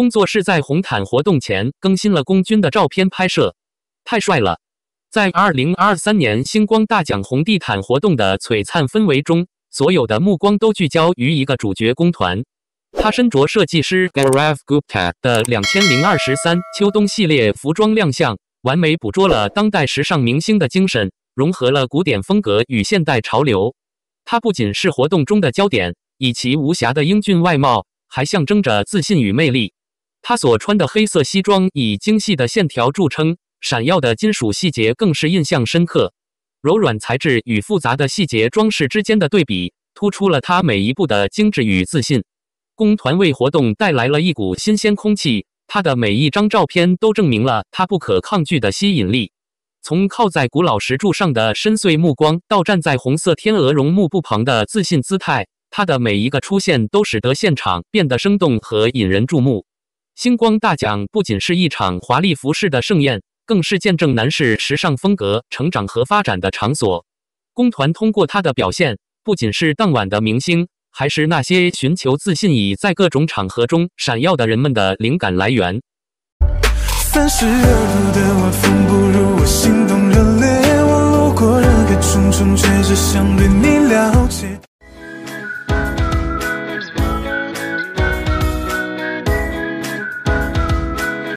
工作室在红毯活动前更新了龚军的照片拍摄，太帅了！在二零二三年星光大奖红地毯活动的璀璨氛围中，所有的目光都聚焦于一个主角宫团。他身着设计师 Garav Gupta 的两千零二十三秋冬系列服装亮相，完美捕捉了当代时尚明星的精神，融合了古典风格与现代潮流。他不仅是活动中的焦点，以其无瑕的英俊外貌，还象征着自信与魅力。他所穿的黑色西装以精细的线条著称，闪耀的金属细节更是印象深刻。柔软材质与复杂的细节装饰之间的对比，突出了他每一步的精致与自信。工团为活动带来了一股新鲜空气，他的每一张照片都证明了他不可抗拒的吸引力。从靠在古老石柱上的深邃目光，到站在红色天鹅绒幕布旁的自信姿态，他的每一个出现都使得现场变得生动和引人注目。星光大奖不仅是一场华丽服饰的盛宴，更是见证男士时尚风格成长和发展的场所。工团通过他的表现，不仅是当晚的明星，还是那些寻求自信以在各种场合中闪耀的人们的灵感来源。三十二度的晚风不如我心动热烈，我路过人海重重，却只想对你了解。